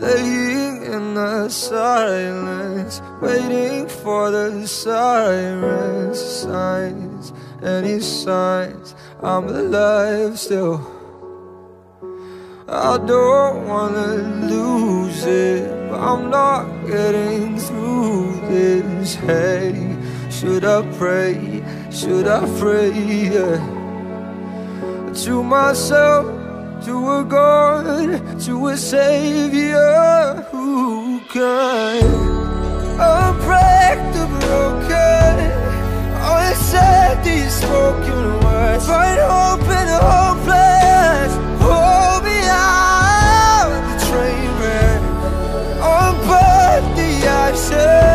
the silence, waiting for the sirens, signs, any signs I'm alive still. I don't wanna lose it, but I'm not getting through this. Hey, should I pray? Should I pray? Yeah. To myself, to a God, to a Savior who can unbreak the broken, unsaid these spoken words, find hope in the hopeless. Hold me out the train wreck, the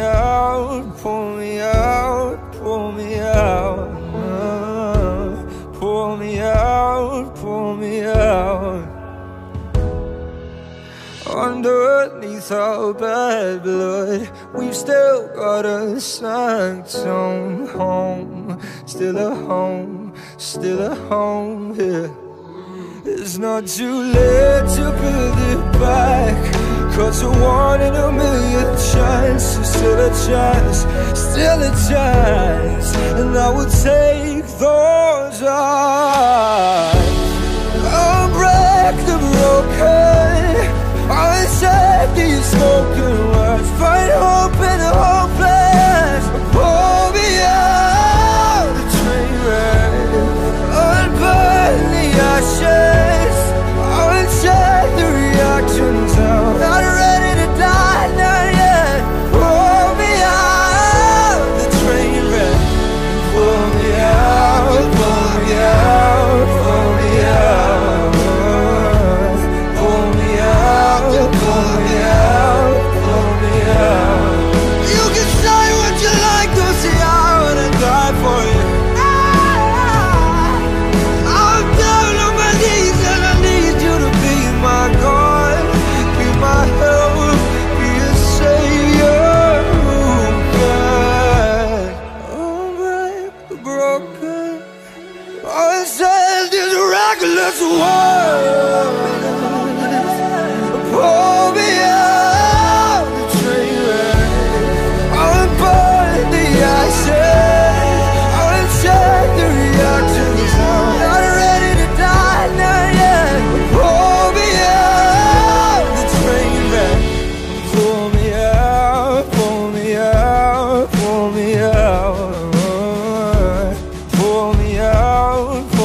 out, pull me out, pull me out, uh, pull me out, pull me out. Underneath our bad blood, we've still got a sanctum home. Still a home, still a home here. It's not too late to build it back. Cause a one in a million chance, is still a chance, still a chance. And I will take those this world Pull me out the train wreck I'll the I'll the Not ready to die, not yet. Pull me out the train wreck Pull me out, pull me out, pull me out. Pull me out